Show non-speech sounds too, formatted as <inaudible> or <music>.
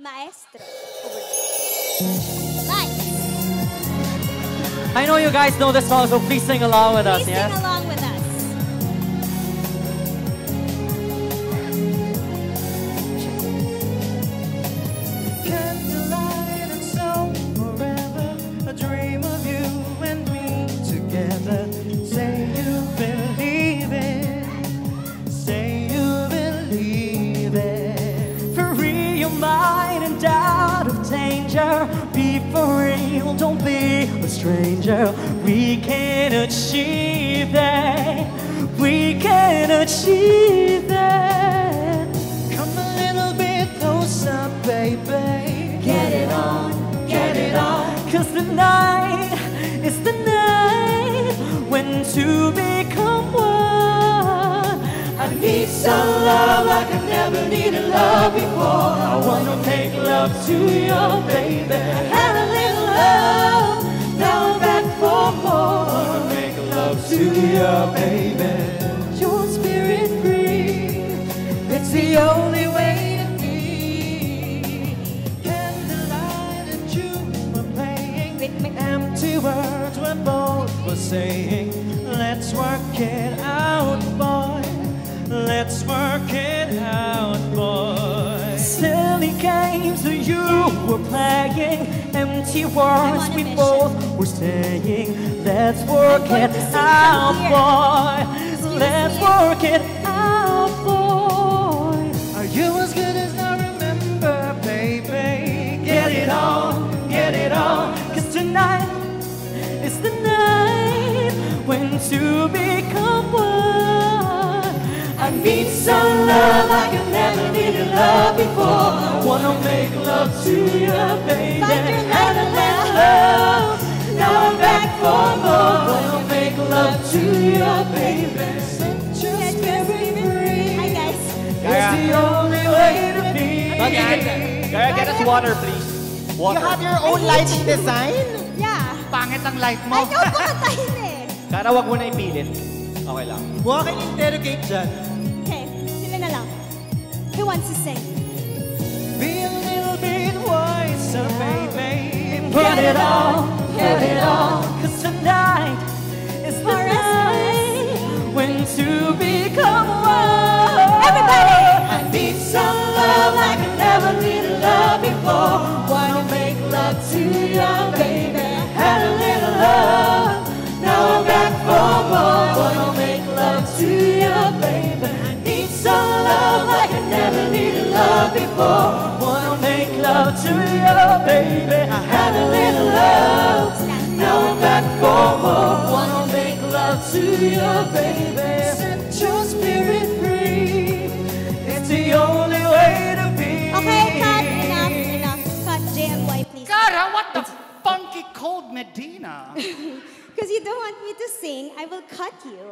Maestro. Lights. I know you guys know this song, so please sing along with us, Please yes? sing along us. Candlelight real, don't be a stranger. We can achieve that. We can achieve that. Come a little bit closer, baby. Get it on, get it on. Cause tonight is the night when two become one. I need some love like I never needed love before. I wanna make love to your baby. Baby. Your spirit free, it's the only way to be. And were playing, empty words when both were saying, Let's work it out, boy. Let's work it out. Silly games that you were playing, empty words we mission. both were saying. Let's work I'm it out, from here. boy. Let's me. work it out, boy. Are you as good as I remember, baby? Get it on, get it on. Cause tonight is the night when two become one. I need some love like I never needed love before. I wanna make love to you, baby. Had a little love, now I'm back for more. Wanna make love to you, baby. Set your spirit free. Hi guys. It's the only way to be. Kaya get us water, please. You Water. have your own lighting design? Yeah. Pangit ang light mo. Ikaw kumantahin eh. <laughs> Kara, wag mo na ipilit. Okay lang. Mukha kang interrogate dyan. Wants to sing? Be a little bit wiser, baby. Get it on, get it on, cause tonight is the night when two become one. Everybody! I need some love like I never needed love before. Wanna make love to you, love. Wanna make love to you, baby. I had a little love, now I'm back for more. Wanna make love to you, baby. Set your spirit free. It's the only way to be. Okay, cut. Enough, enough. Cut, JMY, please. Cara, what the funky cold Medina? <laughs> Because you don't want me to sing, I will cut you.